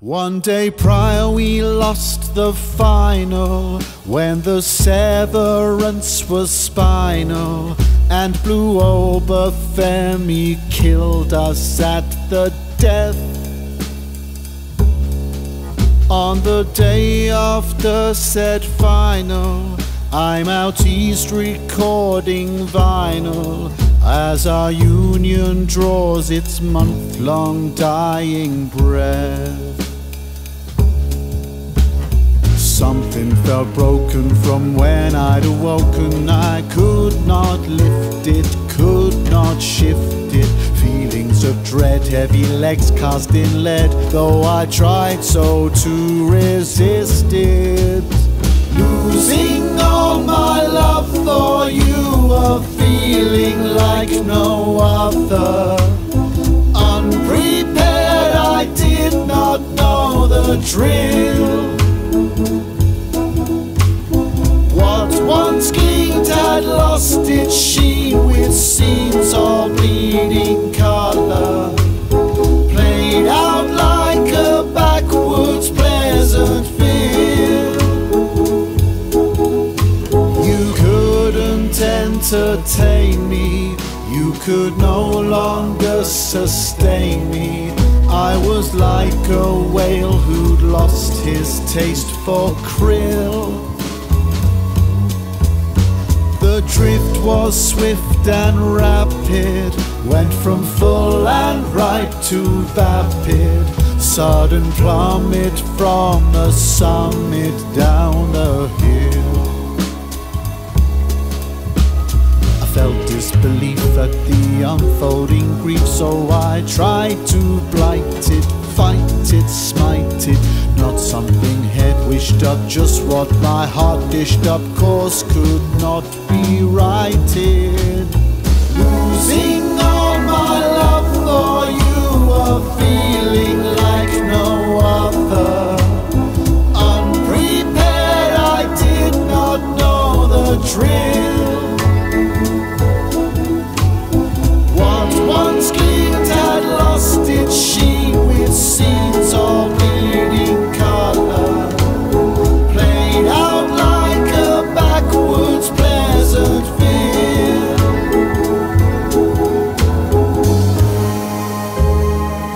One day prior we lost the final when the severance was spinal and Blue Obafemi killed us at the death. On the day after said final, I'm out east recording vinyl as our union draws its month long dying breath. Something felt broken from when I'd awoken. I could not lift it, could not shift it. Feelings of dread, heavy legs cast in lead. Though I tried so to resist it. Losing all my love for you, a feeling like no other. Unprepared, I did not know the drill. Its sheen with seams all bleeding color. Played out like a backwoods pleasant feel. You couldn't entertain me, you could no longer sustain me. I was like a whale who'd lost his taste for krill. Drift was swift and rapid, went from full and right to vapid. Sudden plummet from the summit down the hill. I felt disbelief at the unfolding grief, so I tried to blight it, fight it, something dished up just what my heart dished up, course could not be righted. Losing all my love for you, a feeling like no other. Unprepared, I did not know the trick.